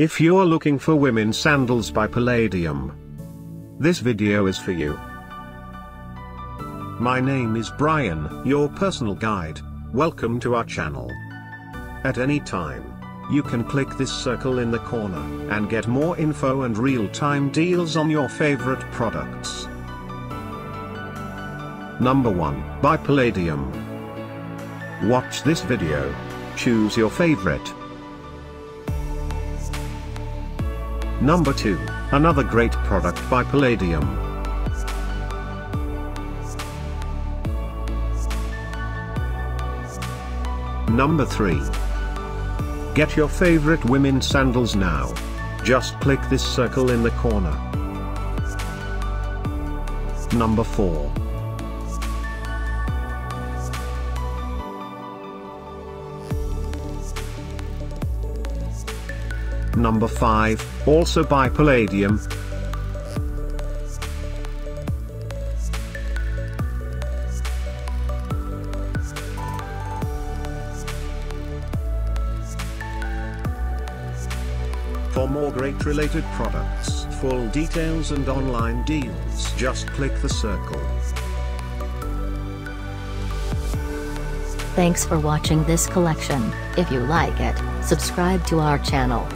If you're looking for women's sandals by Palladium, this video is for you. My name is Brian, your personal guide. Welcome to our channel. At any time, you can click this circle in the corner and get more info and real-time deals on your favorite products. Number 1 by Palladium. Watch this video. Choose your favorite. Number 2, another great product by Palladium. Number 3. Get your favorite women's sandals now. Just click this circle in the corner. Number 4. Number 5, also by Palladium. For more great related products, full details and online deals just click the circle. Thanks for watching this collection. If you like it, subscribe to our channel.